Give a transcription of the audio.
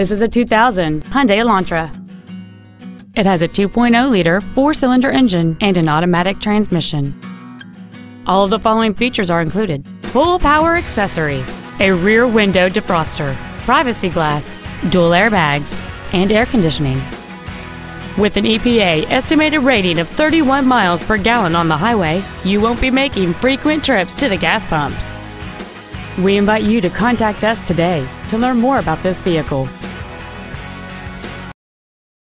This is a 2000 Hyundai Elantra. It has a 2.0-liter four-cylinder engine and an automatic transmission. All of the following features are included. Full power accessories, a rear window defroster, privacy glass, dual airbags, and air conditioning. With an EPA estimated rating of 31 miles per gallon on the highway, you won't be making frequent trips to the gas pumps. We invite you to contact us today to learn more about this vehicle.